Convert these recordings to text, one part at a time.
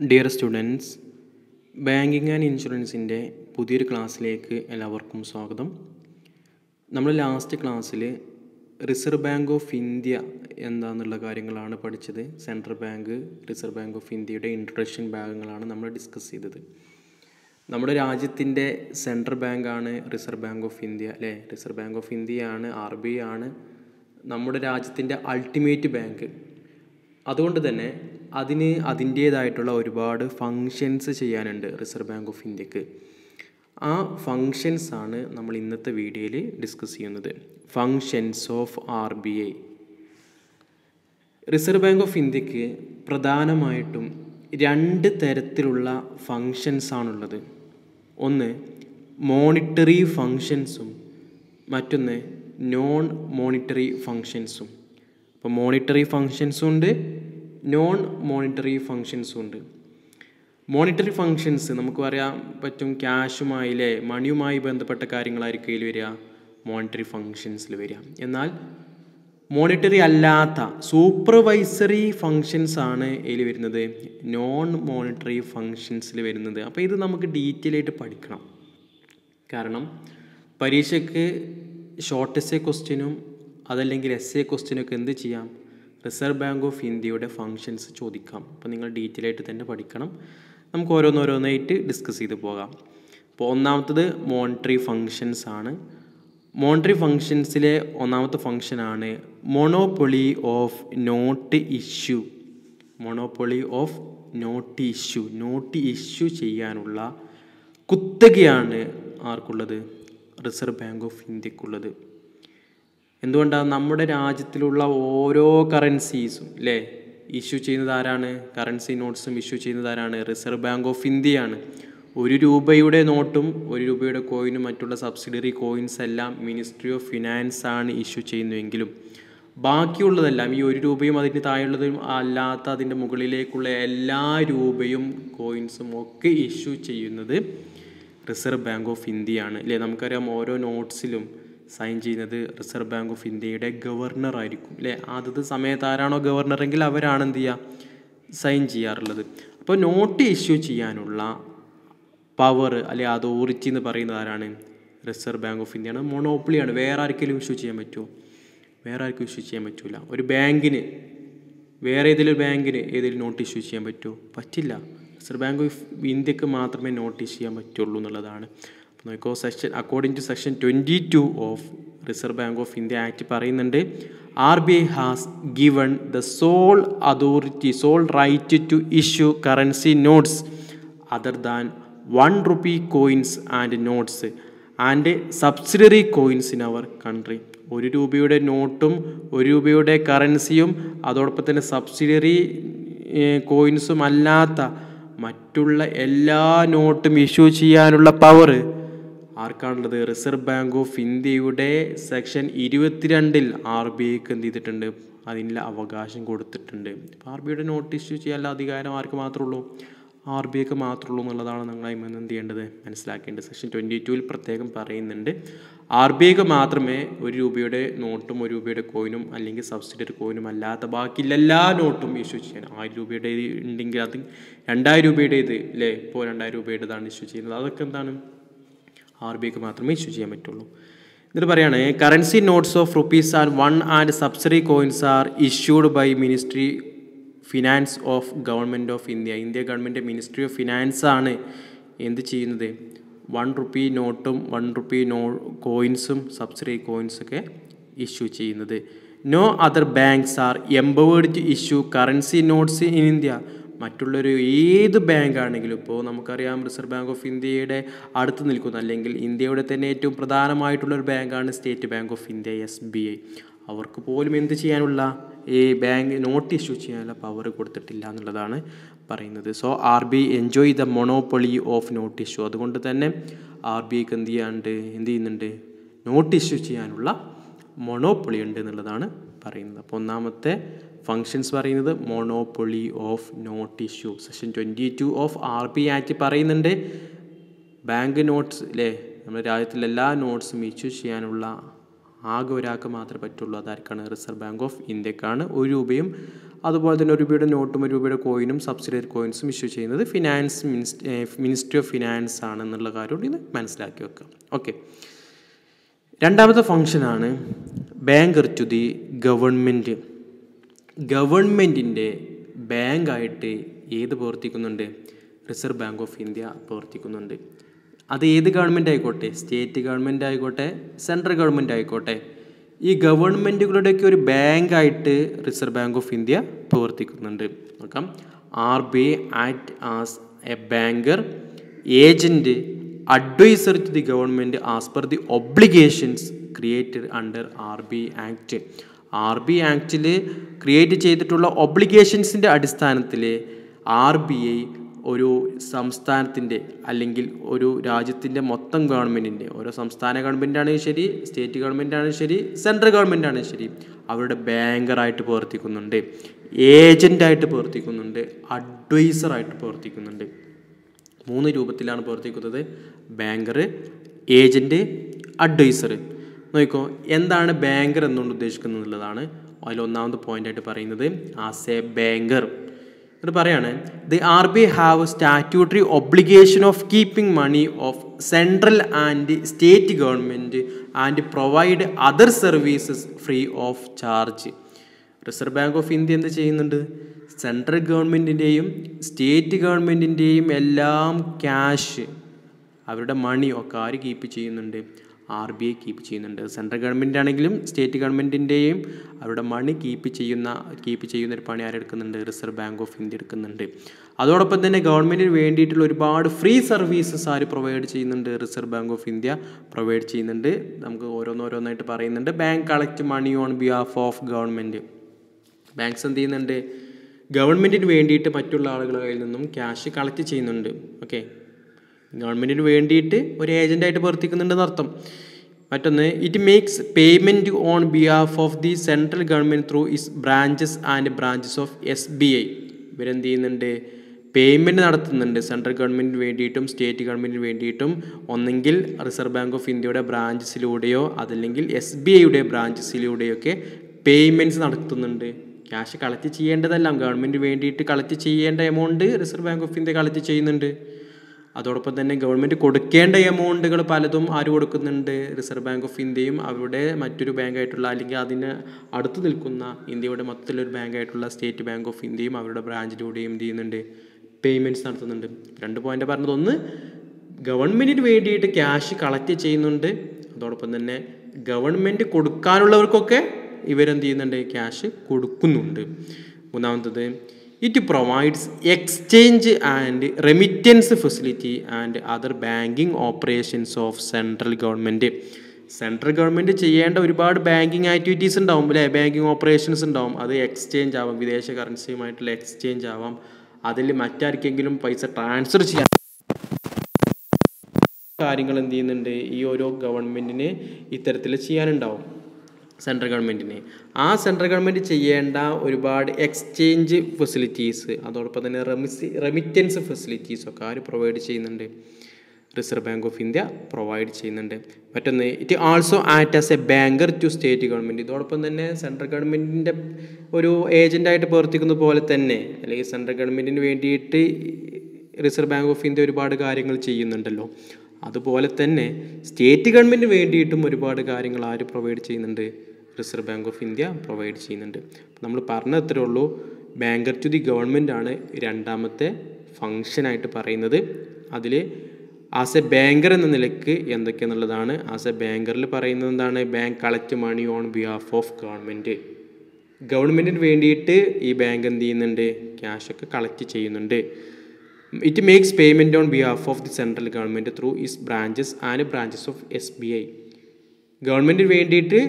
Dear students banking and ഇൻഷുറൻസിന്റെ പുതിയൊരു ക്ലാസ്സിലേക്ക് എല്ലാവർക്കും സ്വാഗതം. നമ്മൾ ലാസ്റ്റ് ക്ലാസ്സിൽ റിസർവ് ബാങ്ക് ഓഫ് ഇന്ത്യ എന്താണെന്നുള്ള കാര്യങ്ങളാണ് പഠിച്ചത്. Central bank reserve bank of ഇന്ത്യയുടെ ഇൻട്രൊഡക്ഷൻ ഭാഗങ്ങളാണ് നമ്മൾ ഡിസ്കസ് ചെയ്തത്. നമ്മുടെ രാജ്യത്തിന്റെ സെൻട്രൽ ബാങ്കാണ് റിസർവ് ബാങ്ക് ഓഫ് ഇന്ത്യ അല്ലേ? റിസർവ് ബാങ്ക് ഓഫ് ഇന്ത്യയാണ് ആർ ബി ആണ്. നമ്മുടെ രാജ്യത്തിന്റെ അൾട്ടിമേറ്റ് ബാങ്ക് അതുകൊണ്ട് തന്നെ അതിന് അതിന്റേതായിട്ടുള്ള ഒരുപാട് ഫങ്ഷൻസ് ചെയ്യാനുണ്ട് റിസർവ് ബാങ്ക് ഓഫ് ഇന്ത്യയ്ക്ക് ആ ഫങ്ഷൻസ് ആണ് നമ്മൾ ഇന്നത്തെ വീഡിയോയിൽ ഡിസ്കസ് ചെയ്യുന്നത്. Functions of R B I reserve bank of ഇന്ത്യയ്ക്ക് പ്രധാനമായിട്ടും രണ്ട് തരത്തിലുള്ള ഫങ്ഷൻസ് ആണുള്ളത്. ഒന്ന് മോണിറ്ററി ഫങ്ഷൻസും മറ്റൊന്ന് നോൺ മോണിറ്ററി ഫങ്ഷൻസും അപ്പോൾ മോണിറ്ററി ഫങ്ഷൻസും ഉണ്ട് നോൺ മോണിറ്ററി ഫങ്ഷൻസും ഉണ്ട്. മോണിറ്ററി ഫങ്ഷൻസ് നമുക്ക് പറയാൻ പറ്റും ക്യാഷുമായി അല്ലേ മണിയുമായി ബന്ധപ്പെട്ട കാര്യങ്ങളായിരിക്കും ഇതിൽ വരിക മോണിറ്ററി ഫങ്ഷൻസിൽ വരിക. എന്നാൽ മോണിറ്ററി അല്ലാത്ത സൂപ്പർവൈസറി ഫങ്ഷൻസ് ആണ് ഇതിൽ വരുന്നത് നോൺ മോണിറ്ററി ഫങ്ഷൻസിൽ വരുന്നത്. അപ്പോൾ ഇത് നമുക്ക് ഡീറ്റെയിൽ ആയിട്ട് പഠിക്കണം. കാരണം പരീക്ഷയ്ക്ക് ഷോർട്ട് എസ് എ ക്വസ്റ്റ്യനും അതല്ലെങ്കിൽ എസ് എ ക്വസ്റ്റ്യനൊക്കെ എന്ത് ചെയ്യാം? റിസർവ് ബാങ്ക് ഓഫ് ഇന്ത്യയുടെ ഫങ്ഷൻസ് ചോദിക്കാം. അപ്പോൾ നിങ്ങൾ ഡീറ്റെയിൽ ആയിട്ട് തന്നെ പഠിക്കണം. നമുക്ക് ഓരോന്നോരോന്നായിട്ട് ഡിസ്കസ് ചെയ്ത് പോകാം. അപ്പോൾ ഒന്നാമത്തത് മോണിറ്ററി ഫങ്ഷൻസ് ആണ്. മോണിറ്ററി ഫങ്ഷൻസിലെ ഒന്നാമത്തെ ഫങ്ഷനാണ് monopoly of note issue monopoly of note issue note issue ചെയ്യാനുള്ള കുത്തകയാണ് ആർക്കുള്ളത്? റിസർവ് ബാങ്ക് ഓഫ് ഇന്ത്യക്കുള്ളത് എന്തുകൊണ്ടാണ് നമ്മുടെ രാജ്യത്തിലുള്ള ഓരോ കറൻസീസും അല്ലേ ഇഷ്യൂ ചെയ്യുന്നത് ആരാണ്? കറൻസി നോട്ട്സും ഇഷ്യൂ ചെയ്യുന്നത് ആരാണ്? റിസർവ് ബാങ്ക് ഓഫ് ഇന്ത്യയാണ് ഒരു രൂപയുടെ നോട്ടും ഒരു രൂപയുടെ കോയിനും മറ്റുള്ള സബ്സിഡറി കോയിൻസ് എല്ലാം മിനിസ്ട്രി ഓഫ് ഫിനാൻസ് ആണ് ഇഷ്യൂ ചെയ്യുന്നതെങ്കിലും ബാക്കിയുള്ളതെല്ലാം ഈ ഒരു രൂപയും അതിന് താഴെയുള്ളതും അല്ലാത്ത അതിന്റെ മുകളിലേക്കുള്ള എല്ലാ രൂപയും കോയിൻസും ഒക്കെ ഇഷ്യൂ ചെയ്യുന്നത് റിസർവ് ബാങ്ക് ഓഫ് ഇന്ത്യയാണ് അല്ലേ നമുക്കറിയാം ഓരോ നോട്ട്സിലും സൈൻ ചെയ്യുന്നത് റിസർവ് ബാങ്ക് ഓഫ് ഇന്ത്യയുടെ ഗവർണർ ആയിരിക്കും അല്ലേ ആദ്യത്തെ സമയത്ത് ആരാണോ ഗവർണറെങ്കിൽ അവരാണ് എന്ത് ചെയ്യുക സൈൻ ചെയ്യാറുള്ളത്. അപ്പോൾ നോട്ട് ഇഷ്യൂ ചെയ്യാനുള്ള പവർ അല്ലെ അതോറിറ്റി എന്ന് പറയുന്നത് ആരാണ്? റിസർവ് ബാങ്ക് ഓഫ് ഇന്ത്യയാണ് മൊണോപ്പൊളിയാണ് വേറെ ആർക്കെങ്കിലും ഇഷ്യൂ ചെയ്യാൻ പറ്റുമോ വേറെ ആർക്കും ഇഷ്യൂ ചെയ്യാൻ പറ്റില്ല ഒരു ബാങ്കിന് വേറെ ഏതെങ്കിലും ബാങ്കിന് ഏതെങ്കിലും നോട്ട് ഇഷ്യൂ ചെയ്യാൻ പറ്റുമോ പറ്റില്ല. റിസർവ് ബാങ്ക് ഓഫ് ഇന്ത്യയ്ക്ക് മാത്രമേ നോട്ട് ഇഷ്യൂ ചെയ്യാൻ പറ്റുള്ളൂ എന്നുള്ളതാണ്. നോക്കോ section according to section twenty two of reserve bank of India act പറയുന്നുണ്ട് R B I has given the sole authority sole right to issue currency notes other than one rupee coins and notes and subsidiary coins in our country ഒരു രൂപയുടെ നോട്ടും ഒരു രൂപയുടെ കറൻസിയും അതോടൊപ്പം തന്നെ subsidiary കോയിൻസും അല്ലാത്ത മറ്റുള്ള എല്ലാ നോട്ടും ഇഷ്യൂ ചെയ്യാനുള്ള പവർ ആർക്കാണുള്ളത്? റിസർവ് ബാങ്ക് ഓഫ് ഇന്ത്യയുടെ സെക്ഷൻ ഇരുപത്തിരണ്ടിൽ ആർ ബി ഐക്ക് എന്ത് ചെയ്തിട്ടുണ്ട്? അതിനുള്ള അവകാശം കൊടുത്തിട്ടുണ്ട്. ആർ ബി ഐയുടെ നോട്ട് ഇഷ്യൂ ചെയ്യാനുള്ള അധികാരം ആർക്ക് മാത്രമേ ഉള്ളൂ? ആർ ബി ഐക്ക് മാത്രമേ ഉള്ളൂ എന്നുള്ളതാണ് നിങ്ങൾ അതിൽ എന്ത് ചെയ്യേണ്ടത്? മനസ്സിലാക്കേണ്ടത്. സെക്ഷൻ ട്വന്റി ടുവിൽ പ്രത്യേകം പറയുന്നുണ്ട്. ആർ ബി ഐക്ക് മാത്രമേ ഒരു രൂപയുടെ നോട്ടും ഒരു രൂപയുടെ കോയിനും അല്ലെങ്കിൽ സബ്സിഡറി കോയിനും അല്ലാത്ത ബാക്കിയുള്ള എല്ലാ നോട്ടും ഇഷ്യൂ ചെയ്യാൻ ആയിരം രൂപയുടെ ഉണ്ടെങ്കിൽ അത് രണ്ടായിരം രൂപയുടെ ഇത് അല്ലേ ഇപ്പോൾ രണ്ടായിരം രൂപയുടേതാണ് ഇഷ്യൂ ചെയ്യുന്നത്. അതൊക്കെ എന്താണ്? ആർ ബി ഐക്ക് മാത്രമേ ഇഷ്യൂ ചെയ്യാൻ പറ്റുള്ളൂ. എന്നിട്ട് പറയുകയാണ് currency notes of rupees and one and subsidy coins are issued by ministry finance of government of India India government ministry of finance ആണ് എന്ത് ചെയ്യുന്നത്? വൺ റുപ്പി നോട്ടും വൺ റുപ്പി നോ കോയിൻസും സബ്സിഡി കോയിൻസൊക്കെ ഇഷ്യൂ ചെയ്യുന്നത്. No other banks are empowered to issue currency notes in India മറ്റുള്ളൊരു ഏത് ബാങ്കാണെങ്കിലും ഇപ്പോൾ നമുക്കറിയാം റിസർവ് ബാങ്ക് ഓഫ് ഇന്ത്യയുടെ അടുത്ത് നിൽക്കുന്ന. അല്ലെങ്കിൽ ഇന്ത്യയുടെ തന്നെ ഏറ്റവും പ്രധാനമായിട്ടുള്ളൊരു ബാങ്കാണ് State Bank of India S B I. അവർക്ക് പോലും എന്ത് ചെയ്യാനുള്ള ഈ ബാങ്ക് നോട്ട് ഇഷ്യൂ ചെയ്യാനുള്ള പവർ കൊടുത്തിട്ടില്ല എന്നുള്ളതാണ് പറയുന്നത്. So R B enjoy the monopoly of note issue അതുകൊണ്ട് തന്നെ ആർ ബി ഐക്ക് എന്ത് ചെയ്യാണ്ട് എന്ത് ചെയ്യുന്നുണ്ട്? നോട്ട് ഇഷ്യൂ ചെയ്യാനുള്ള മൊണോപ്പൊളി ഉണ്ട് എന്നുള്ളതാണ് പറയുന്നത്. അപ്പോൾ ഒന്നാമത്തെ ഫങ്ഷൻസ് പറയുന്നത് monopoly of note issue section twenty two of R B act പറയുന്നുണ്ട്. ബാങ്ക് നോട്ട്സ് അല്ലേ നമ്മുടെ രാജ്യത്തിലെ എല്ലാ നോട്ട്സും ഇഷ്യൂ ചെയ്യാനുള്ള ആകെ ഒരാൾക്ക് മാത്രമേ പറ്റുള്ളൂ. അതാർക്കാണ്? റിസർവ് ബാങ്ക് ഓഫ് ഇന്ത്യക്കാണ് ഒരു രൂപയും. അതുപോലെ തന്നെ ഒരു രൂപയുടെ നോട്ടും ഒരു രൂപയുടെ കോയിനും സബ്സിഡിയറി കോയിൻസും ഇഷ്യൂ ചെയ്യുന്നത് ഫിനാൻസ് മിനിസ്ട്രി ഓഫ് ഫിനാൻസ് ആണെന്നുള്ള കാര്യം ഇത് മനസ്സിലാക്കി വെക്കുക. ഓക്കെ രണ്ടാമത്തെ ഫങ്ഷനാണ് ബാങ്കർ ടു ദി ഗവൺമെന്റ് ഗവൺമെന്റിന്റെ ബാങ്കായിട്ട് ഏത് പ്രവർത്തിക്കുന്നുണ്ട്? റിസർവ് ബാങ്ക് ഓഫ് ഇന്ത്യ പ്രവർത്തിക്കുന്നുണ്ട്. അത് ഏത് ഗവൺമെന്റ് ആയിക്കോട്ടെ? സ്റ്റേറ്റ് ഗവൺമെന്റ് ആയിക്കോട്ടെ സെൻട്രൽ ഗവൺമെന്റ് ആയിക്കോട്ടെ. ഈ ഗവൺമെന്റുകളുടെയൊക്കെ ഒരു ബാങ്കായിട്ട് റിസർവ് ബാങ്ക് ഓഫ് ഇന്ത്യ പ്രവർത്തിക്കുന്നുണ്ട്. നോക്കാം. R B act as a banker. Agent adviser to the government as per the obligations created under R B act. R B ആക്റ്റിൽ create ചെയ്തിട്ടുള്ള ഒബ്ലിഗേഷൻസിന്റെ അടിസ്ഥാനത്തിൽ ആർ ബി ഐ ഒരു സംസ്ഥാനത്തിന്റെ അല്ലെങ്കിൽ ഒരു രാജ്യത്തിന്റെ മൊത്തം ഗവൺമെന്റിന്റെ ഓരോ സംസ്ഥാന ഗവൺമെന്റാണെങ്കിൽ ശരി സ്റ്റേറ്റ് ഗവൺമെന്റാണെങ്കിൽ ശരി സെൻട്രൽ ഗവൺമെന്റാണെങ്കിൽ ശരി അവരുടെ ബാങ്കറായിട്ട് പ്രവർത്തിക്കുന്നുണ്ട് ഏജന്റായിട്ട് പ്രവർത്തിക്കുന്നുണ്ട് അഡ്വൈസറായിട്ട് പ്രവർത്തിക്കുന്നുണ്ട്. മൂന്ന് രൂപത്തിലാണ് പ്രവർത്തിക്കുന്നത്. ബാങ്കർ ഏജന്റ് അഡ്വൈസർ നോക്കിക്കോ എന്താണ് ബാങ്കർ എന്നുകൊണ്ട് ഉദ്ദേശിക്കുന്നത് എന്നുള്ളതാണ് അതിൽ ഒന്നാമത്തെ പോയിന്റായിട്ട് പറയുന്നത്. ആസ് എ ബാങ്കർ എന്നിട്ട് പറയാണ് the R B have statutory obligation of keeping money of central and state government and provide other services free of charge reserve bank of India എന്ത് ചെയ്യുന്നുണ്ട്? സെൻട്രൽ ഗവൺമെന്റിന്റെയും സ്റ്റേറ്റ് ഗവൺമെന്റിന്റെയും എല്ലാം ക്യാഷ് അവരുടെ മണി ഒക്കെ ആര് കീപ്പ് ചെയ്യുന്നുണ്ട്? ആർ ബി ഐ കീപ്പ് ചെയ്യുന്നുണ്ട്. സെൻട്രൽ ഗവൺമെന്റ് ആണെങ്കിലും സ്റ്റേറ്റ് ഗവൺമെന്റിന്റെയും അവരുടെ മണി കീപ്പ് ചെയ്യുന്ന കീപ്പ് ചെയ്യുന്ന ഒരു പണി ആരെടുക്കുന്നുണ്ട്? റിസർവ് ബാങ്ക് ഓഫ് ഇന്ത്യ എടുക്കുന്നുണ്ട്. അതോടൊപ്പം തന്നെ ഗവൺമെന്റിന് വേണ്ടിയിട്ടുള്ള ഒരുപാട് ഫ്രീ സർവീസസ് ആര് പ്രൊവൈഡ് ചെയ്യുന്നുണ്ട്? Reserve bank of India provide ചെയ്യുന്നുണ്ട്. നമുക്ക് ഓരോന്നോരോന്നായിട്ട് പറയുന്നുണ്ട്. Bank collect money on behalf of government banks എന്ത് ചെയ്യുന്നുണ്ട്? ഗവൺമെന്റിന് വേണ്ടിയിട്ട് മറ്റുള്ള ആളുകളുടെ നിന്നും ക്യാഷ് കളക്ട് ചെയ്യുന്നുണ്ട്. ഓക്കെ ഗവൺമെന്റിന് വേണ്ടിയിട്ട് ഒരു ഏജന്റായിട്ട് പ്രവർത്തിക്കുന്നുണ്ടെന്ന് അർത്ഥം. മറ്റൊന്ന് it makes payment on behalf of the central government through its branches and branches of S B I ഇവരെന്ത് ചെയ്യുന്നുണ്ട്? പേയ്മെന്റ് നടത്തുന്നുണ്ട്. സെൻട്രൽ ഗവൺമെന്റിന് വേണ്ടിയിട്ടും സ്റ്റേറ്റ് ഗവൺമെന്റിന് വേണ്ടിയിട്ടും. ഒന്നെങ്കിൽ റിസർവ് ബാങ്ക് ഓഫ് ഇന്ത്യയുടെ ബ്രാഞ്ചസിലൂടെയോ അതല്ലെങ്കിൽ എസ് ബി ഐയുടെ ബ്രാഞ്ചസിലൂടെയൊക്കെ പേയ്മെന്റ്സ് നടത്തുന്നുണ്ട്. ക്യാഷ് കളക്ട് ചെയ്യേണ്ടതെല്ലാം ഗവൺമെന്റിന് വേണ്ടിയിട്ട് കളക്ട് ചെയ്യേണ്ട amount Reserve Bank of India collect ചെയ്യുന്നുണ്ട്. അതോടൊപ്പം തന്നെ ഗവൺമെന്റ് കൊടുക്കേണ്ട എമൗണ്ടുകൾ പലതും ആര് കൊടുക്കുന്നുണ്ട്? റിസർവ് ബാങ്ക് ഓഫ് ഇന്ത്യയും അവരുടെ മറ്റൊരു ബാങ്കായിട്ടുള്ള അല്ലെങ്കിൽ അതിന് അടുത്ത് നിൽക്കുന്ന ഇന്ത്യയുടെ മൊത്തത്തിലൊരു ബാങ്കായിട്ടുള്ള സ്റ്റേറ്റ് ബാങ്ക് ഓഫ് ഇന്ത്യയും അവരുടെ ബ്രാഞ്ചിലൂടെയും എന്ത് ചെയ്യുന്നുണ്ട്? പേയ്മെന്റ്സ് നടത്തുന്നുണ്ട്. രണ്ട് പോയിന്റ് പറഞ്ഞത് ഒന്ന് ഗവൺമെന്റിന് വേണ്ടിയിട്ട് ക്യാഷ് കളക്ട് ചെയ്യുന്നുണ്ട്. അതോടൊപ്പം തന്നെ ഗവൺമെന്റ് കൊടുക്കാനുള്ളവർക്കൊക്കെ ഇവരെന്ത് ചെയ്യുന്നുണ്ട്? ക്യാഷ് കൊടുക്കുന്നുണ്ട്. മൂന്നാമത്തത് it provides exchange and remittance facility and other banking operations of central government central government ചെയ്യേണ്ട ഒരുപാട് ബാങ്കിങ് ആക്ടിവിറ്റീസ് ഉണ്ടാവും അല്ലേ? ബാങ്കിങ് ഓപ്പറേഷൻസ് ഉണ്ടാവും. അത് എക്സ്ചേഞ്ച് ആവാം വിദേശ കറൻസിയുമായിട്ടുള്ള എക്സ്ചേഞ്ച് ആവാം. അതിൽ മറ്റാർക്കെങ്കിലും പൈസ ട്രാൻസ്ഫർ ചെയ്യാൻ കാര്യങ്ങൾ എന്ത് ചെയ്യുന്നുണ്ട്? ഈ ഓരോ ഗവൺമെന്റിന് ഇത്തരത്തിൽ ചെയ്യാനുണ്ടാവും. സെൻട്രൽ ഗവൺമെന്റിന് ആ സെൻട്രൽ ഗവൺമെന്റ് ചെയ്യേണ്ട ഒരുപാട് എക്സ്ചേഞ്ച് ഫെസിലിറ്റീസ് അതോടൊപ്പം തന്നെ റെമിസി റെമിറ്റൻസ് ഫെസിലിറ്റീസ് ഒക്കെ ആര് പ്രൊവൈഡ് ചെയ്യുന്നുണ്ട്? Reserve Bank of India provide ചെയ്യുന്നുണ്ട്. മറ്റൊന്ന് it also act as a banker to state government ഇതോടൊപ്പം തന്നെ സെൻട്രൽ ഗവൺമെന്റിന്റെ ഒരു ഏജന്റായിട്ട് പ്രവർത്തിക്കുന്ന പോലെ തന്നെ അല്ലെങ്കിൽ സെൻട്രൽ ഗവൺമെന്റിന് വേണ്ടിയിട്ട് റിസർവ് ബാങ്ക് ഓഫ് ഇന്ത്യ ഒരുപാട് കാര്യങ്ങൾ ചെയ്യുന്നുണ്ടല്ലോ. അതുപോലെ തന്നെ സ്റ്റേറ്റ് ഗവൺമെന്റിന് വേണ്ടിയിട്ടും ഒരുപാട് കാര്യങ്ങൾ ആര് പ്രൊവൈഡ് ചെയ്യുന്നുണ്ട്? Reserve Bank of India provide ചെയ്യുന്നുണ്ട്. നമ്മൾ പറഞ്ഞ അത്രേ ഉള്ളൂ. ബാങ്കർ ടു ദി ഗവൺമെന്റ് ആണ് രണ്ടാമത്തെ ഫങ്ഷനായിട്ട് പറയുന്നത്. അതിൽ ആസ് എ ബാങ്കർ എന്ന നിലയ്ക്ക് എന്തൊക്കെയാണെന്നുള്ളതാണ് ആസ് എ ബാങ്കറിൽ പറയുന്നത് എന്താണ്? Bank collect money on behalf of government ഗവൺമെന്റിന് വേണ്ടിയിട്ട് ഈ ബാങ്ക് എന്ത് ചെയ്യുന്നുണ്ട്? ക്യാഷൊക്കെ കളക്ട് ചെയ്യുന്നുണ്ട്. It makes payment on behalf of the central government through its branches and branches of S B I ഗവൺമെന്റിന് വേണ്ടിയിട്ട്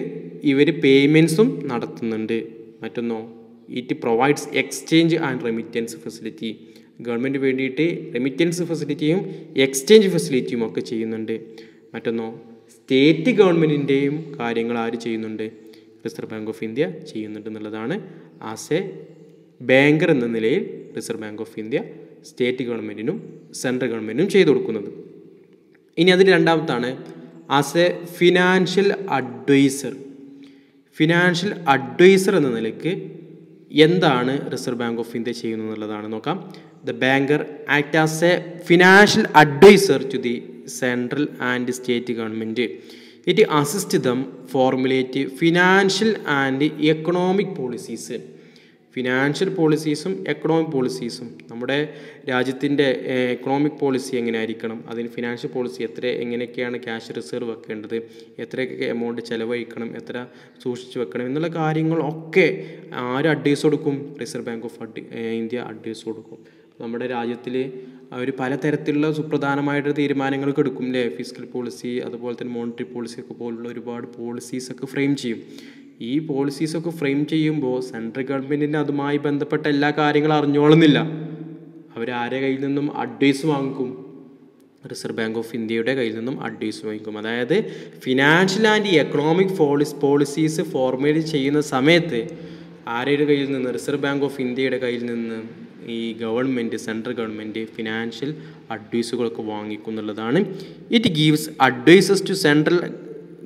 ഇവർ പേയ്മെൻസും നടത്തുന്നുണ്ട്. മറ്റൊന്നോ? It provides exchange and remittance facility government വേണ്ടിയിട്ട് റെമിറ്റൻസ് ഫെസിലിറ്റിയും എക്സ്ചേഞ്ച് ഫെസിലിറ്റിയും ഒക്കെ ചെയ്യുന്നുണ്ട്. മറ്റൊന്നോ? സ്റ്റേറ്റ് ഗവൺമെന്റിന്റെയും കാര്യങ്ങൾ ആര് ചെയ്യുന്നുണ്ട്? റിസർവ് ബാങ്ക് ഓഫ് ഇന്ത്യ ചെയ്യുന്നുണ്ട് എന്നുള്ളതാണ് ആസ് എ ബാങ്കർ എന്ന നിലയിൽ Reserve Bank of India state ഗവൺമെന്റിനും സെൻട്രൽ ഗവൺമെന്റിനും ചെയ്തു കൊടുക്കുന്നത്. ഇനി അതിൽ രണ്ടാമത്താണ് as a financial adviser financial adviser എന്ന നിലയ്ക്ക് എന്താണ് റിസർവ് ബാങ്ക് ഓഫ് ഇന്ത്യ ചെയ്യുന്നത് എന്നുള്ളതാണ് നോക്കാം. The banker act as a financial adviser to the central and state government it assist them formulate financial and economic policies financial പോളിസീസും economic പോളിസീസും നമ്മുടെ രാജ്യത്തിന്റെ economic policy എങ്ങനെ ആയിരിക്കണം അതിന് ഫിനാൻഷ്യൽ പോളിസി എത്ര എങ്ങനെയൊക്കെയാണ് ക്യാഷ് റിസർവ് വെക്കേണ്ടത്? എത്രയൊക്കെ എമൗണ്ട് ചിലവഴിക്കണം? എത്ര സൂക്ഷിച്ച് വെക്കണം? എന്നുള്ള കാര്യങ്ങളൊക്കെ ആര് അഡ്വൈസ് കൊടുക്കും? Reserve Bank of India advice കൊടുക്കും. നമ്മുടെ രാജ്യത്തിൽ അവർ പലതരത്തിലുള്ള സുപ്രധാനമായിട്ട് തീരുമാനങ്ങളൊക്കെ എടുക്കും അല്ലേ ഫിസിക്കൽ പോളിസി അതുപോലെ തന്നെ മോണിറ്ററി പോളിസി ഒക്കെ പോലുള്ള ഒരുപാട് പോളിസീസൊക്കെ ഫ്രെയിം ചെയ്യും. ഈ പോളിസീസൊക്കെ ഫ്രെയിം ചെയ്യുമ്പോൾ സെൻട്രൽ ഗവൺമെന്റിന് അതുമായി ബന്ധപ്പെട്ട എല്ലാ കാര്യങ്ങളും അറിഞ്ഞോളുന്നില്ല. അവരാരെ കയ്യിൽ നിന്നും അഡ്വൈസ് വാങ്ങിക്കും? റിസർവ് ബാങ്ക് ഓഫ് ഇന്ത്യയുടെ കയ്യിൽ നിന്നും അഡ്വൈസ് വാങ്ങിക്കും. അതായത് ഫിനാൻഷ്യൽ ആൻഡ് എക്കണോമിക് പോളിസ് പോളിസീസ് ഫോർമേറ്റ് ചെയ്യുന്ന സമയത്ത് ആരുടെ കയ്യിൽ നിന്ന്? റിസർവ് ബാങ്ക് ഓഫ് ഇന്ത്യയുടെ കയ്യിൽ നിന്ന് ഈ ഗവൺമെന്റ് സെൻട്രൽ ഗവൺമെന്റ് ഫിനാൻഷ്യൽ അഡ്വൈസുകളൊക്കെ വാങ്ങിക്കുന്നുള്ളതാണ് it gives advices to central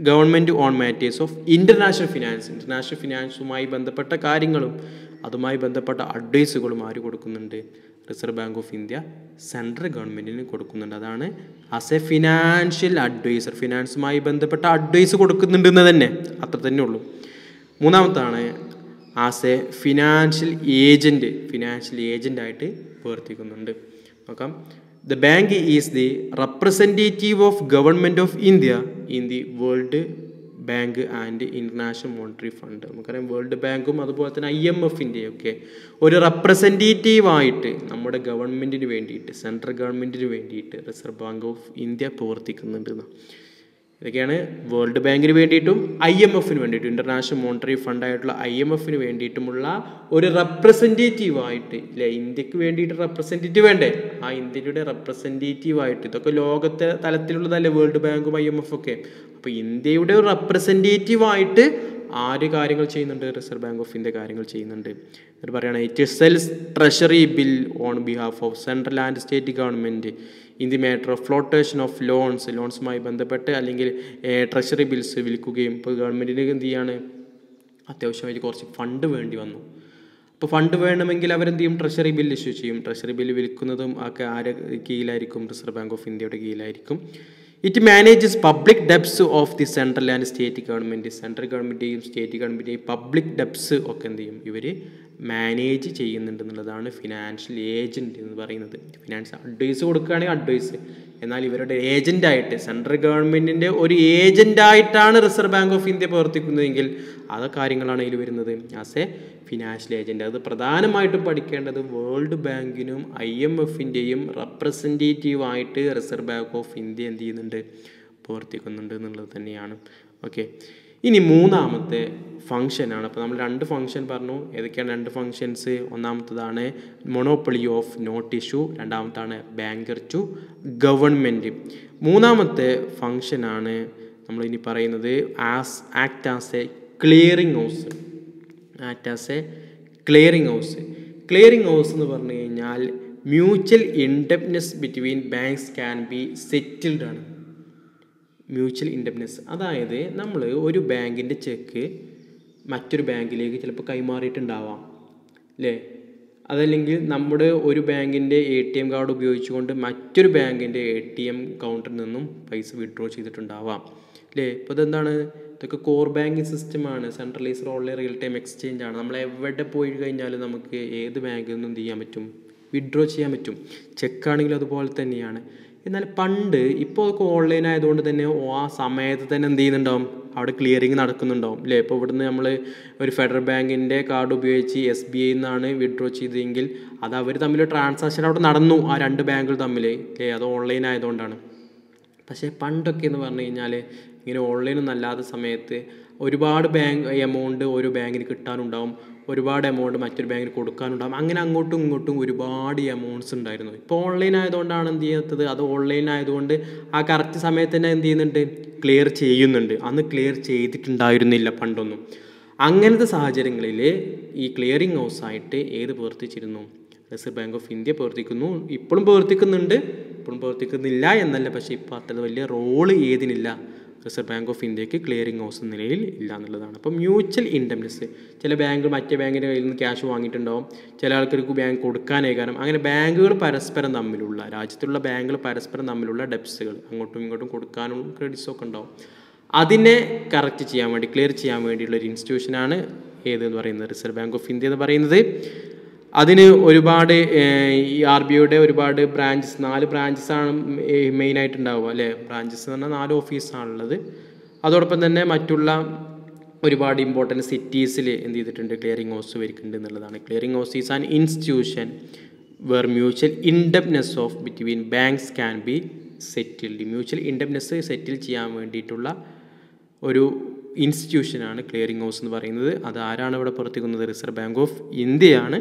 government on matters of international finance. International ഫിനാൻസുമായി ബന്ധപ്പെട്ട കാര്യങ്ങളും അതുമായി ബന്ധപ്പെട്ട അഡ്വൈസുകളും ആര് കൊടുക്കുന്നുണ്ട്? Reserve Bank of India central ഗവൺമെന്റിന് കൊടുക്കുന്നുണ്ട്. അതാണ് ആസ് എ ഫിനാൻഷ്യൽ അഡ്വൈസർ. ഫിനാൻസുമായി ബന്ധപ്പെട്ട അഡ്വൈസ് കൊടുക്കുന്നുണ്ടെന്ന് തന്നെ. അത്ര തന്നെ ഉള്ളൂ. മൂന്നാമത്താണ് as a financial agent financial ഏജന്റായിട്ട് പ്രവർത്തിക്കുന്നുണ്ട്. നോക്കാം. The bank is the representative of government of India. In the World Bank and International Monetary Fund നമുക്കറിയാം വേൾഡ് ബാങ്കും അതുപോലെ തന്നെ ഐ എം എഫിന്റെയൊക്കെ ഒരു റെപ്രസെന്റേറ്റീവായിട്ട് നമ്മുടെ ഗവൺമെന്റിന് വേണ്ടിയിട്ട് സെൻട്രൽ ഗവൺമെന്റിന് വേണ്ടിയിട്ട് റിസർവ് ബാങ്ക് ഓഫ് ഇന്ത്യ പ്രവർത്തിക്കുന്നുണ്ട് ഇതൊക്കെയാണ് വേൾഡ് ബാങ്കിന് വേണ്ടിയിട്ടും ഐ എം എഫിന് വേണ്ടിയിട്ടും ഇന്റർനാഷണൽ മോണിറ്ററി ഫണ്ടായിട്ടുള്ള ഐ എം എഫിന് വേണ്ടിയിട്ടുമുള്ള ഒരു റെപ്രസെന്റേറ്റീവ് ആയിട്ട് ഇല്ലേ? ഇന്ത്യയ്ക്ക് വേണ്ടിയിട്ട് റെപ്രസെന്റേറ്റീവ് വേണ്ടേ? ആ ഇന്ത്യയുടെ റെപ്രസെന്റേറ്റീവ് ആയിട്ട്. ഇതൊക്കെ ലോകത്തെ തലത്തിലുള്ളതല്ലേ വേൾഡ് ബാങ്കും ഐ എം എഫ് ഒക്കെ. അപ്പോൾ ഇന്ത്യയുടെ ഒരു റെപ്രസെന്റേറ്റീവ് ആയിട്ട് ആര് കാര്യങ്ങൾ ചെയ്യുന്നുണ്ട്? റിസർവ് ബാങ്ക് ഓഫ് ഇന്ത്യ കാര്യങ്ങൾ ചെയ്യുന്നുണ്ട്. എന്നിട്ട് പറയുകയാണ് it sells treasury bill on behalf of central and state government in the matter of flotation of loans ലോൺസുമായി ബന്ധപ്പെട്ട് അല്ലെങ്കിൽ ട്രഷറി ബിൽസ് വിൽക്കുകയും ഇപ്പോൾ ഗവൺമെന്റിന് എന്ത് ചെയ്യാണ്? അത്യാവശ്യമായിട്ട് കുറച്ച് ഫണ്ട് വേണ്ടി വന്നു. അപ്പോൾ ഫണ്ട് വേണമെങ്കിൽ അവരെന്ത് ചെയ്യും ട്രഷറി ബിൽ ഇഷ്യൂ ചെയ്യും. ട്രഷറി ബിൽ വിൽക്കുന്നതും ഒക്കെ ആരെ കീഴിലായിരിക്കും? റിസർവ് ബാങ്ക് ഓഫ് ഇന്ത്യയുടെ കീഴിലായിരിക്കും. It manages public debts of the central and state government central ഗവൺമെന്റെയും state ഗവൺമെന്റെയും പബ്ലിക് ഡെപ്സ് ഒക്കെ എന്ത് ചെയ്യും? ഇവർ മാനേജ് ചെയ്യുന്നുണ്ടെന്നുള്ളതാണ് ഫിനാൻഷ്യൽ ഏജന്റ് എന്ന് പറയുന്നത്. ഫിനാൻസ് അഡ്വൈസ് കൊടുക്കുകയാണെങ്കിൽ അഡ്വൈസ് എന്നാൽ ഇവരുടെ ഏജന്റായിട്ട് സെൻട്രൽ ഗവൺമെന്റിന്റെ ഒരു ഏജന്റായിട്ടാണ് റിസർവ് ബാങ്ക് ഓഫ് ഇന്ത്യ പ്രവർത്തിക്കുന്നതെങ്കിൽ അത് കാര്യങ്ങളാണ് ഇതിൽ വരുന്നത്. ആസ് എ ഫിനാൻഷ്യൽ ഏജന്റ് അത് പ്രധാനമായിട്ടും പഠിക്കേണ്ടത് വേൾഡ് ബാങ്കിനും ഐ എം എഫിന്റെയും റെപ്രസെന്റേറ്റീവായിട്ട് റിസർവ് ബാങ്ക് ഓഫ് ഇന്ത്യ എന്ത് ചെയ്യുന്നുണ്ട്? പ്രവർത്തിക്കുന്നുണ്ട് എന്നുള്ളത് തന്നെയാണ്. ഓക്കെ. ഇനി മൂന്നാമത്തെ ഫങ്ഷനാണ് അപ്പോൾ നമ്മൾ രണ്ട് ഫങ്ഷൻ പറഞ്ഞു. ഏതൊക്കെയാണ് രണ്ട് ഫങ്ഷൻസ് ഒന്നാമത്തതാണ് മൊണോപ്പൊളി ഓഫ് നോട്ട് ഇഷ്യൂ രണ്ടാമത്താണ് ബാങ്കർ ടു ഗവൺമെന്റ് മൂന്നാമത്തെ ഫങ്ഷനാണ് നമ്മൾ ഇനി പറയുന്നത് as act as a clearing house act as a clearing house clearing house എന്ന് പറഞ്ഞു കഴിഞ്ഞാൽ mutual indebtedness between banks can be settled ആണ്. മ്യൂച്വൽ ഇൻഡപ്നസ് അതായത് നമ്മൾ ഒരു ബാങ്കിന്റെ ചെക്ക് മറ്റൊരു ബാങ്കിലേക്ക് ചിലപ്പോൾ കൈമാറിയിട്ടുണ്ടാവാം. അല്ലേ അതല്ലെങ്കിൽ നമ്മുടെ ഒരു ബാങ്കിന്റെ എ ടി എം കാർഡ് ഉപയോഗിച്ചുകൊണ്ട് മറ്റൊരു ബാങ്കിന്റെ എ ടി എം കൗണ്ടറിൽ നിന്നും പൈസ വിഡ്രോ ചെയ്തിട്ടുണ്ടാവാം. അല്ലേ ഇപ്പോൾ ഇതെന്താണ്? ഇതൊക്കെ കോർ ബാങ്കിങ് സിസ്റ്റമാണ് centralised online real time exchange ആണ്. നമ്മൾ എവിടെ പോയി കഴിഞ്ഞാലും നമുക്ക് ഏത് ബാങ്കിൽ നിന്നും എന്ത് ചെയ്യാൻ പറ്റും? വിഡ്രോ ചെയ്യാൻ പറ്റും. ചെക്കാണെങ്കിലും അതുപോലെ തന്നെയാണ്. എന്നാൽ പണ്ട് ഇപ്പോൾ ഒക്കെ ഓൺലൈൻ ആയതുകൊണ്ട് തന്നെ ആ സമയത്ത് തന്നെ എന്ത് ചെയ്യുന്നുണ്ടാവും? അവിടെ ക്ലിയറിങ് നടക്കുന്നുണ്ടാവും അല്ലേ ഇപ്പോൾ ഇവിടുന്ന് നമ്മൾ ഒരു ഫെഡറൽ ബാങ്കിന്റെ കാർഡ് ഉപയോഗിച്ച് എസ് ബി ഐയിൽ നിന്നാണ് വിഡ്രോ ചെയ്തതെങ്കിൽ അത് അവർ തമ്മിൽ ട്രാൻസാക്ഷൻ അവിടെ നടന്നു ആ രണ്ട് ബാങ്കുകൾ തമ്മിൽ അല്ലേ അത് ഓൺലൈൻ ആയതുകൊണ്ടാണ്. പക്ഷേ പണ്ടൊക്കെ എന്ന് പറഞ്ഞു കഴിഞ്ഞാൽ ഇങ്ങനെ ഓൺലൈനൊന്നും അല്ലാത്ത സമയത്ത് ഒരുപാട് ബാങ്ക് എമൗണ്ട് ഒരു ബാങ്കിന് കിട്ടാനുണ്ടാവും. ഒരുപാട് എമൗണ്ട് മറ്റൊരു ബാങ്കിൽ കൊടുക്കാനുണ്ടാകും അങ്ങനെ അങ്ങോട്ടും ഇങ്ങോട്ടും ഒരുപാട് എമൗണ്ട്സ് ഉണ്ടായിരുന്നു. ഇപ്പോൾ ഓൺലൈൻ ആയതുകൊണ്ടാണ് എന്ത് ചെയ്യാത്തത്? അത് ഓൺലൈൻ ആയതുകൊണ്ട് ആ കറക്റ്റ് സമയത്ത് തന്നെ എന്ത് ചെയ്യുന്നുണ്ട്? ക്ലിയർ ചെയ്യുന്നുണ്ട്. അന്ന് ക്ലിയർ ചെയ്തിട്ടുണ്ടായിരുന്നില്ല പണ്ടൊന്നും. അങ്ങനത്തെ സാഹചര്യങ്ങളിൽ ഈ ക്ലിയറിംഗ് ഹൗസ് ആയിട്ട് ഏത് പ്രവർത്തിച്ചിരുന്നു? റിസർവ് ബാങ്ക് ഓഫ് ഇന്ത്യ പ്രവർത്തിക്കുന്നു. ഇപ്പോഴും പ്രവർത്തിക്കുന്നുണ്ട്. ഇപ്പോഴും പ്രവർത്തിക്കുന്നില്ല എന്നല്ല. പക്ഷേ ഇപ്പോൾ അത്ര വലിയ റോൾ ഏതിനില്ല. റിസർവ് ബാങ്ക് ഓഫ് ഇന്ത്യയ്ക്ക് ക്ലിയറിംഗ് ഹൗസ് നിലയിൽ ഇല്ല എന്നുള്ളതാണ്. അപ്പോൾ മ്യൂച്വൽ ഇൻഡംനസ് ചില ബാങ്ക് മറ്റേ ബാങ്കിന്റെ കയ്യിൽ നിന്ന് ക്യാഷ് വാങ്ങിയിട്ടുണ്ടാവും ചില ആൾക്കാർക്ക് ബാങ്ക് കൊടുക്കാനേ കാരണം അങ്ങനെ ബാങ്കുകൾ പരസ്പരം തമ്മിലുള്ള രാജ്യത്തുള്ള ബാങ്കുകൾ പരസ്പരം തമ്മിലുള്ള ഡെപ്സുകൾ അങ്ങോട്ടും ഇങ്ങോട്ടും കൊടുക്കാനുള്ള ക്രെഡിറ്റ്സും ഒക്കെ ഉണ്ടാവും. അതിനെ കറക്റ്റ് ചെയ്യാൻ വേണ്ടി ക്ലിയർ ചെയ്യാൻ വേണ്ടിയുള്ള ഒരു ഇൻസ്റ്റിറ്റ്യൂഷനാണ് ഏതെന്ന് പറയുന്നത്? റിസർവ് ബാങ്ക് ഓഫ് ഇന്ത്യ എന്ന് പറയുന്നത്. അതിന് ഒരുപാട് ഈ ആർ ബി ഐയുടെ ഒരുപാട് ബ്രാഞ്ചസ് നാല് ബ്രാഞ്ചസ് ആണ് മെയിൻ ആയിട്ട് ഉണ്ടാവുക അല്ലേ? ബ്രാഞ്ചസ് എന്ന് പറഞ്ഞാൽ നാല് ഓഫീസാണുള്ളത് അതോടൊപ്പം തന്നെ മറ്റുള്ള ഒരുപാട് ഇമ്പോർട്ടന്റ് സിറ്റീസിൽ എന്ത് ചെയ്തിട്ടുണ്ട്? ക്ലിയറിംഗ് ഹൗസ് വരുന്നുണ്ട് എന്നുള്ളതാണ്. Clearing house is an institution where mutual indebtedness of between banks can be settled mutual indebtedness settle ചെയ്യാൻ വേണ്ടിയിട്ടുള്ള ഒരു ഇൻസ്റ്റിറ്റ്യൂഷനാണ് ക്ലിയറിംഗ് ഹൗസ് എന്ന് പറയുന്നത്. അത് ആരാണ് ഇവിടെ പ്രവർത്തിക്കുന്നത്? റിസർവ് ബാങ്ക് ഓഫ് ഇന്ത്യയാണ്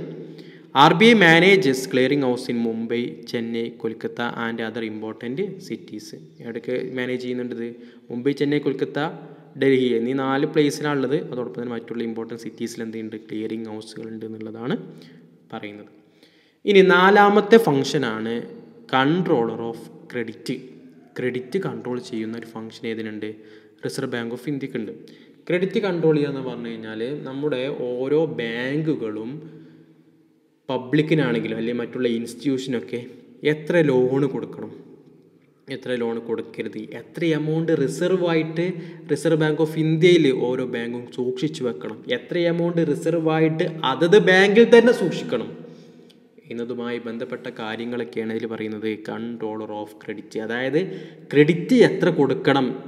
R B I manages clearing house in Mumbai Chennai Kolkata and other important cities എവിടെയൊക്കെ മാനേജ് ചെയ്യുന്നുണ്ട് മുംബൈ ചെന്നൈ കൊൽക്കത്ത ഡൽഹി എന്നീ നാല് പ്ലേസിലാണുള്ളത് അതോടൊപ്പം തന്നെ മറ്റുള്ള ഇമ്പോർട്ടന്റ് സിറ്റീസിൽ എന്തുണ്ട്? ക്ലിയറിംഗ് ഹൗസുകളുണ്ട് എന്നുള്ളതാണ് പറയുന്നത്. ഇനി നാലാമത്തെ ഫംഗ്ഷനാണ് controller of credit credit control ചെയ്യുന്ന ഒരു ഫംഗ്ഷൻ ഏതിനുണ്ട്? റിസർവ് ബാങ്ക് ഓഫ് ഇന്ത്യക്കുണ്ട് ക്രെഡിറ്റ് കൺട്രോൾ ചെയ്യുക എന്ന് പറഞ്ഞു കഴിഞ്ഞാൽ നമ്മുടെ ഓരോ ബാങ്കുകളും പബ്ലിക്കിനാണെങ്കിലും അല്ലെങ്കിൽ മറ്റുള്ള ഇൻസ്റ്റിറ്റ്യൂഷനൊക്കെ എത്ര ലോണ് കൊടുക്കണം? എത്ര ലോൺ കൊടുക്കരുത്? എത്ര എമൗണ്ട് റിസർവ് ആയിട്ട് റിസർവ് ബാങ്ക് ഓഫ് ഇന്ത്യയിൽ ഓരോ ബാങ്കും സൂക്ഷിച്ചു വെക്കണം? എത്ര എമൗണ്ട് റിസർവ് ആയിട്ട് അതത് ബാങ്കിൽ തന്നെ സൂക്ഷിക്കണം? എന്നതുമായി ബന്ധപ്പെട്ട കാര്യങ്ങളൊക്കെയാണ് ഇതിൽ പറയുന്നത്. കൺട്രോളർ ഓഫ് ക്രെഡിറ്റ് അതായത് ക്രെഡിറ്റ് എത്ര കൊടുക്കണം?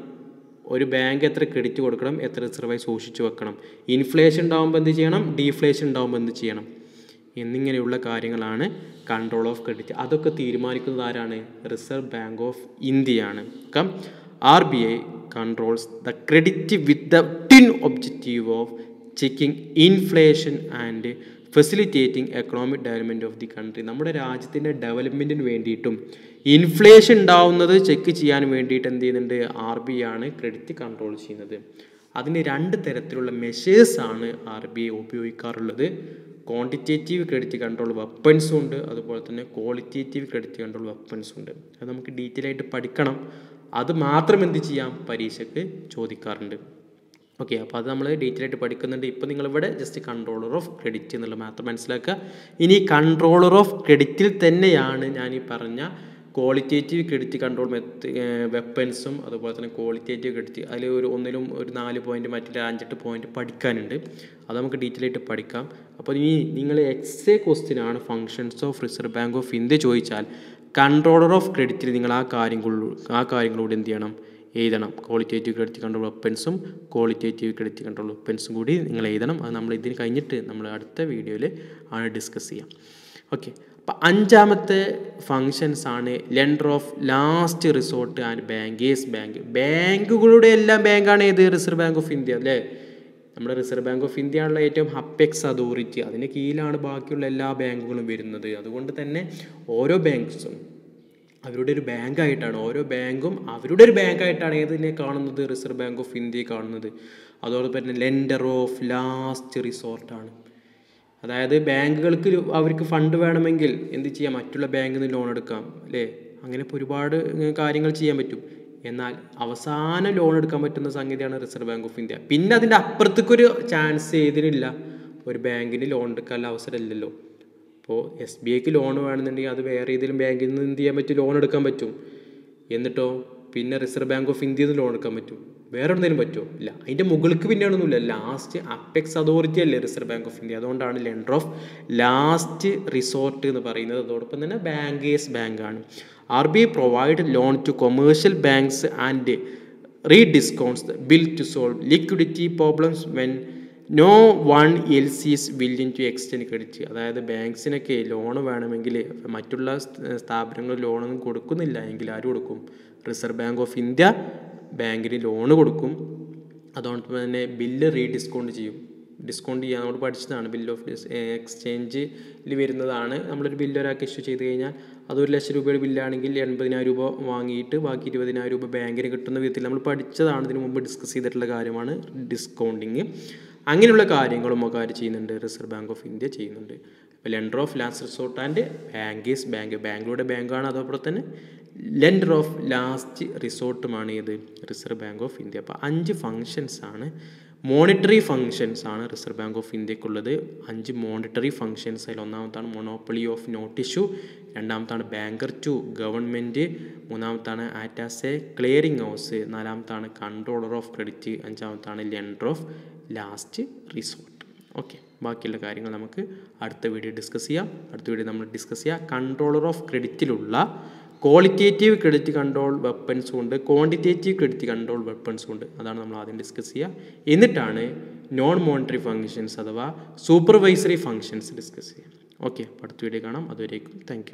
ഒരു ബാങ്ക് എത്ര ക്രെഡിറ്റ് കൊടുക്കണം? എത്ര റിസർവായി സൂക്ഷിച്ചു വെക്കണം? ഇൻഫ്ലേഷൻ ഉണ്ടാകുമ്പോൾ എന്ത് ചെയ്യണം? ഡീഫ്ലേഷൻ ഉണ്ടാകുമ്പോൾ എന്ത് ചെയ്യണം? എന്നിങ്ങനെയുള്ള കാര്യങ്ങളാണ് കൺട്രോൾ ഓഫ് ക്രെഡിറ്റ് അതൊക്കെ തീരുമാനിക്കുന്നത് ആരാണ്? റിസർവ് ബാങ്ക് ഓഫ് ഇന്ത്യയാണ് come. R B I controls the credit with the twin objective of checking inflation and facilitating economic development of the country നമ്മുടെ രാജ്യത്തിന്റെ ഡെവലപ്മെന്റിന് വേണ്ടിയിട്ടും ഇൻഫ്ലേഷൻ ഉണ്ടാവുന്നത് ചെക്ക് ചെയ്യാൻ വേണ്ടിയിട്ട് എന്ത് ചെയ്യുന്നുണ്ട്? ആർ ബി ആണ് ക്രെഡിറ്റ് കൺട്രോൾ ചെയ്യുന്നത്. അതിന് രണ്ട് തരത്തിലുള്ള മെഷേഴ്സാണ് ആർ ബി ഐ ഉപയോഗിക്കാറുള്ളത്. ക്വാണ്ടിറ്റേറ്റീവ് ക്രെഡിറ്റ് കൺട്രോൾ വെപ്പൺസും ഉണ്ട്. അതുപോലെ തന്നെ ക്വാളിറ്റേറ്റീവ് ക്രെഡിറ്റ് കൺട്രോൾ വെപ്പൺസും ഉണ്ട്. അത് നമുക്ക് ഡീറ്റെയിൽ ആയിട്ട് പഠിക്കണം. അത് മാത്രം എന്ത് ചെയ്യാം? പരീക്ഷയ്ക്ക് ചോദിക്കാറുണ്ട്. ഓക്കെ അപ്പോൾ അത് നമ്മൾ ഡീറ്റെയിൽ ആയിട്ട് പഠിക്കുന്നുണ്ട്. ഇപ്പോൾ നിങ്ങളിവിടെ ജസ്റ്റ് കൺട്രോളർ ഓഫ് ക്രെഡിറ്റ് എന്നുള്ളത് മാത്രം മനസ്സിലാക്കുക. ഇനി കൺട്രോളർ ഓഫ് ക്രെഡിറ്റിൽ തന്നെയാണ് ഞാൻ ഈ പറഞ്ഞ ക്വാളിറ്റേറ്റീവ് ക്രെഡിറ്റ് കൺട്രോൾ മെത്ത് വെപ്പൻസും അതുപോലെ തന്നെ ക്വാളിറ്റേറ്റീവ് ക്രെഡിറ്റ് അതിൽ ഒരു ഒന്നിലും ഒരു നാല് പോയിന്റ് മറ്റില്ല അഞ്ചെട്ട് പോയിന്റ് പഠിക്കാനുണ്ട്. അത് നമുക്ക് ഡീറ്റെയിൽ ആയിട്ട് പഠിക്കാം. അപ്പോൾ ഇനി നിങ്ങൾ എക്സേ ക്വസ്റ്റ്യൻ ആണ് functions of Reserve Bank of India ചോദിച്ചാൽ കൺട്രോളർ ഓഫ് ക്രെഡിറ്റിൽ നിങ്ങൾ ആ കാര്യങ്ങളിലൂ ആ കാര്യങ്ങളോട് എന്ത് ചെയ്യണം? എഴുതണം. ക്വാളിറ്റേറ്റീവ് ക്രെഡിറ്റ് കൺട്രോൾ വെപ്പൻസും ക്വാളിറ്റേറ്റീവ് ക്രെഡിറ്റ് കൺട്രോൾ വെപ്പൻസും കൂടി നിങ്ങൾ എഴുതണം. അത് നമ്മൾ ഇതിന് കഴിഞ്ഞിട്ട് നമ്മൾ അടുത്ത വീഡിയോയിൽ ആണ് ഡിസ്കസ് ചെയ്യാം. ഓക്കെ അപ്പം അഞ്ചാമത്തെ ഫങ്ഷൻസ് ആണ് lender of last resort and banker's bank ബാങ്കുകളുടെ എല്ലാം ബാങ്കാണ് ഏത്? റിസർവ് ബാങ്ക് ഓഫ് ഇന്ത്യ അല്ലേ? നമ്മുടെ റിസർവ് ബാങ്ക് ഓഫ് ഇന്ത്യ ആണുള്ള ഏറ്റവും അപ്പെക്സ് അതോറിറ്റി അതിന് കീഴിലാണ് ബാക്കിയുള്ള എല്ലാ ബാങ്കുകളും വരുന്നത്. അതുകൊണ്ട് തന്നെ ഓരോ ബാങ്ക്സും അവരുടെ ഒരു ബാങ്കായിട്ടാണ് ഓരോ ബാങ്കും അവരുടെ ഒരു ബാങ്കായിട്ടാണ് ഏതിനെ കാണുന്നത്? റിസർവ് ബാങ്ക് ഓഫ് ഇന്ത്യയെ കാണുന്നത്. അതോടൊപ്പം തന്നെ ലെൻഡർ ഓഫ് ലാസ്റ്റ് റിസോർട്ടാണ് അതായത് ബാങ്കുകൾക്ക് അവർക്ക് ഫണ്ട് വേണമെങ്കിൽ എന്ത് ചെയ്യാം? മറ്റുള്ള ബാങ്കിൽ നിന്ന് ലോൺ എടുക്കാം അല്ലേ? അങ്ങനെ ഇപ്പോൾ ഒരുപാട് കാര്യങ്ങൾ ചെയ്യാൻ പറ്റും. എന്നാൽ അവസാനം ലോൺ എടുക്കാൻ പറ്റുന്ന സംഗതിയാണ് റിസർവ് ബാങ്ക് ഓഫ് ഇന്ത്യ പിന്നെ അതിന്റെ അപ്പുറത്തേക്കൊരു ചാൻസ് ഏതിനില്ല. ഒരു ബാങ്കിന് ലോൺ എടുക്കാനുള്ള അവസരമില്ലല്ലോ. അപ്പോൾ എസ് ബി ഐക്ക് ലോൺ വേണമെന്നുണ്ടെങ്കിൽ അത് വേറെ ഏതെങ്കിലും ബാങ്കിൽ നിന്ന് എന്ത് ചെയ്യാൻ പറ്റും? ലോൺ എടുക്കാൻ പറ്റും. എന്നിട്ടോ? പിന്നെ റിസർവ് ബാങ്ക് ഓഫ് ഇന്ത്യയിൽ നിന്ന് ലോൺ എടുക്കാൻ പറ്റും. വേറെ എന്തെങ്കിലും പറ്റുമോ? ഇല്ല. അതിന്റെ മുകൾക്ക് പിന്നെയാണൊന്നുമില്ല. ലാസ്റ്റ് അപ്പെക്സ് അതോറിറ്റി അല്ലേ റിസർവ് ബാങ്ക് ഓഫ് ഇന്ത്യ അതുകൊണ്ടാണ് ലെൻഡർ ഓഫ് ലാസ്റ്റ് റിസോർട്ട് എന്ന് പറയുന്നത്. അതോടൊപ്പം തന്നെ ബാങ്കേഴ്സ് ബാങ്കാണ് R B I provide loan to commercial banks and rediscounts bill to solve liquidity problems when no one else is willing to extend credit അതായത് ബാങ്ക്സിനൊക്കെ loan വേണമെങ്കിൽ മറ്റുള്ള സ്ഥാ- സ്ഥാപനങ്ങൾ ലോണൊന്നും കൊടുക്കുന്നില്ല. എങ്കിൽ ആര് കൊടുക്കും? റിസർവ് ബാങ്ക് ഓഫ് ഇന്ത്യ ബാങ്കിന് ലോണ് കൊടുക്കും. അതോടൊപ്പം തന്നെ ബില്ല് റീഡിസ്കൗണ്ട് ചെയ്യും. ഡിസ്കൗണ്ട് ചെയ്യാൻ നമ്മൾ പഠിച്ചതാണ് ബില്ല് ഓഫ് ഡിസ് എക്സ്ചേഞ്ചിൽ വരുന്നതാണ്. നമ്മളൊരു ബില്ല് ഒരാൾക്ക് ഇഷ്യൂ ചെയ്ത് കഴിഞ്ഞാൽ അത് ഒരു ലക്ഷം രൂപയുടെ ബില്ലാണെങ്കിൽ എൺപതിനായിരം രൂപ വാങ്ങിയിട്ട് ബാക്കി ഇരുപതിനായിരം രൂപ ബാങ്കിന് കിട്ടുന്ന വിധത്തിൽ നമ്മൾ പഠിച്ചതാണ്. ഇതിനു മുമ്പ് ഡിസ്കസ് ചെയ്തിട്ടുള്ള കാര്യമാണ് ഡിസ്കൗണ്ടിങ്. അങ്ങനെയുള്ള കാര്യങ്ങളും ഒക്കെ ആര് ചെയ്യുന്നുണ്ട്. റിസർവ് ബാങ്ക് ഓഫ് ഇന്ത്യ ചെയ്യുന്നുണ്ട്. ഇപ്പോൾ ലെൻഡർ ഓഫ് ലാൻസ് റിസോർട്ട് ആൻഡ് ഈസ് ബാങ്ക്. ബാങ്കിലൂടെ ബാങ്കാണ് അതോടൊപ്പം തന്നെ ലെൻഡർ ഓഫ് ലാസ്റ്റ് റിസോർട്ടുമാണ് ഇത് റിസർവ് ബാങ്ക് ഓഫ് ഇന്ത്യ അപ്പോൾ അഞ്ച് ഫങ്ഷൻസ് ആണ്. മോണിറ്ററി ഫങ്ഷൻസ് ആണ് റിസർവ് ബാങ്ക് ഓഫ് ഇന്ത്യക്കുള്ളത് അഞ്ച് മോണിറ്ററി ഫങ്ഷൻസ് അതിൽ ഒന്നാമത്താണ് മൊണോപ്പൊളി ഓഫ് നോട്ട് ഇഷ്യൂ രണ്ടാമത്താണ് banker to government മൂന്നാമത്താണ് act as a clearing house നാലാമത്താണ് controller of credit അഞ്ചാമത്താണ് lender of last resort okay ബാക്കിയുള്ള കാര്യങ്ങൾ നമുക്ക് അടുത്ത വീഡിയോ ഡിസ്കസ് ചെയ്യാം. അടുത്ത വീഡിയോ നമ്മൾ ഡിസ്കസ് ചെയ്യാം. കൺട്രോളർ ഓഫ് ക്രെഡിറ്റിലുള്ള ക്വാളിറ്റേറ്റീവ് ക്രെഡിറ്റ് കൺട്രോൾ വെപ്പൺസും ഉണ്ട്. ക്വാണ്ടിറ്റേറ്റീവ് ക്രെഡിറ്റ് കൺട്രോൾ വെപ്പൺസും ഉണ്ട്. അതാണ് നമ്മൾ ആദ്യം ഡിസ്കസ് ചെയ്യുക എന്നിട്ടാണ് നോൺ മോണിറ്ററി ഫങ്ഷൻസ് അഥവാ സൂപ്പർവൈസറി ഫങ്ഷൻസ് ഡിസ്കസ് ചെയ്യുക ഓക്കെ അടുത്ത വീഡിയോ കാണാം. അതുവരേക്കും താങ്ക്